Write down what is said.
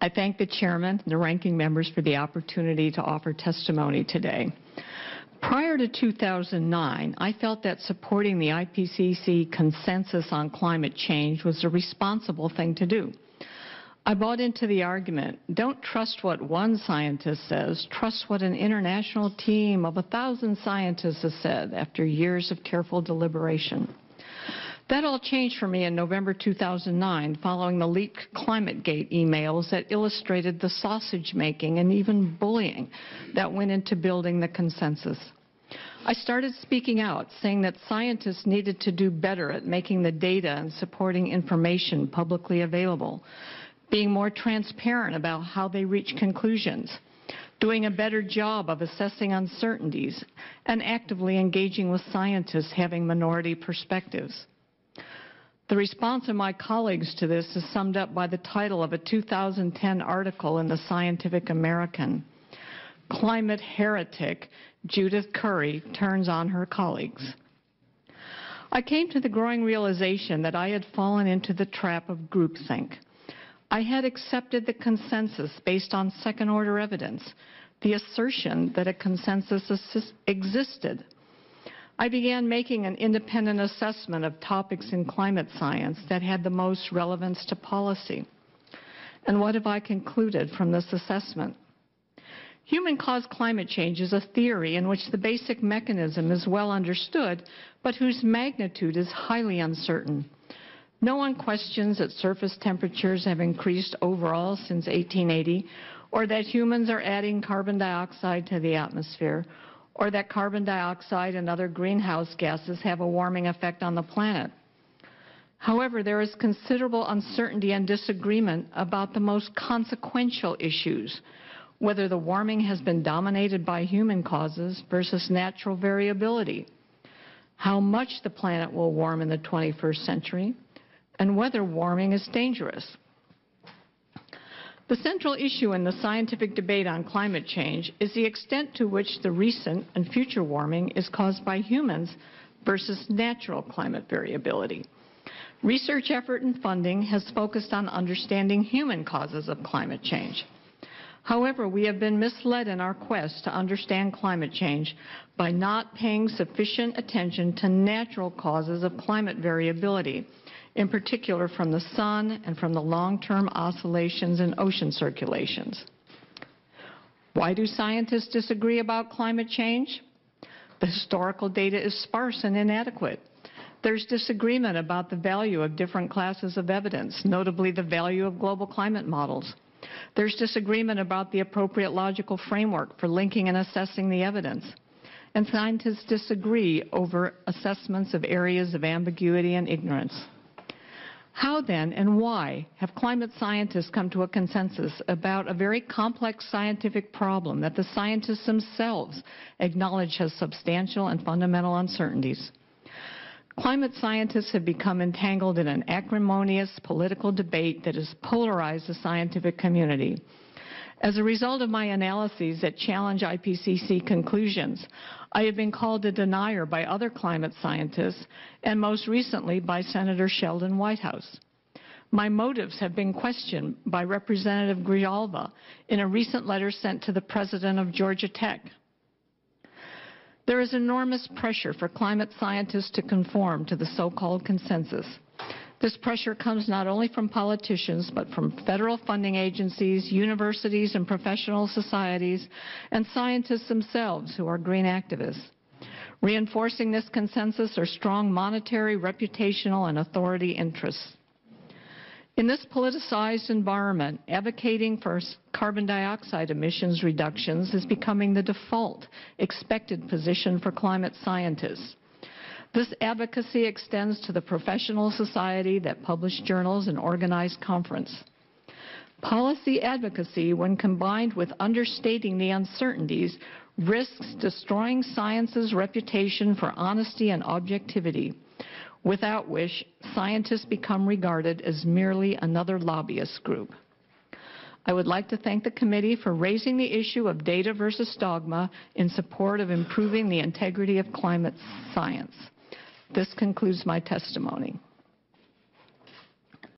I thank the chairman and the ranking members for the opportunity to offer testimony today. Prior to 2009, I felt that supporting the IPCC consensus on climate change was a responsible thing to do. I bought into the argument, don't trust what one scientist says, trust what an international team of a thousand scientists has said after years of careful deliberation. That all changed for me in November 2009 following the leaked ClimateGate emails that illustrated the sausage making and even bullying that went into building the consensus. I started speaking out, saying that scientists needed to do better at making the data and supporting information publicly available, being more transparent about how they reach conclusions, doing a better job of assessing uncertainties, and actively engaging with scientists having minority perspectives. The response of my colleagues to this is summed up by the title of a 2010 article in the Scientific American. Climate heretic Judith Curry turns on her colleagues. I came to the growing realization that I had fallen into the trap of groupthink. I had accepted the consensus based on second order evidence, the assertion that a consensus existed I began making an independent assessment of topics in climate science that had the most relevance to policy. And what have I concluded from this assessment? Human-caused climate change is a theory in which the basic mechanism is well understood, but whose magnitude is highly uncertain. No one questions that surface temperatures have increased overall since 1880, or that humans are adding carbon dioxide to the atmosphere, or that carbon dioxide and other greenhouse gases have a warming effect on the planet. However, there is considerable uncertainty and disagreement about the most consequential issues, whether the warming has been dominated by human causes versus natural variability, how much the planet will warm in the 21st century, and whether warming is dangerous. The central issue in the scientific debate on climate change is the extent to which the recent and future warming is caused by humans versus natural climate variability. Research effort and funding has focused on understanding human causes of climate change. However, we have been misled in our quest to understand climate change by not paying sufficient attention to natural causes of climate variability in particular from the sun and from the long-term oscillations in ocean circulations. Why do scientists disagree about climate change? The historical data is sparse and inadequate. There's disagreement about the value of different classes of evidence, notably the value of global climate models. There's disagreement about the appropriate logical framework for linking and assessing the evidence. And scientists disagree over assessments of areas of ambiguity and ignorance. How then and why have climate scientists come to a consensus about a very complex scientific problem that the scientists themselves acknowledge has substantial and fundamental uncertainties? Climate scientists have become entangled in an acrimonious political debate that has polarized the scientific community. As a result of my analyses that challenge IPCC conclusions, I have been called a denier by other climate scientists and most recently by Senator Sheldon Whitehouse. My motives have been questioned by Representative Grijalva in a recent letter sent to the president of Georgia Tech. There is enormous pressure for climate scientists to conform to the so-called consensus. This pressure comes not only from politicians, but from federal funding agencies, universities and professional societies, and scientists themselves who are green activists. Reinforcing this consensus are strong monetary, reputational, and authority interests. In this politicized environment, advocating for carbon dioxide emissions reductions is becoming the default expected position for climate scientists. This advocacy extends to the professional society that publish journals and organize conference. Policy advocacy, when combined with understating the uncertainties, risks destroying science's reputation for honesty and objectivity, without which scientists become regarded as merely another lobbyist group. I would like to thank the committee for raising the issue of data versus dogma in support of improving the integrity of climate science. This concludes my testimony.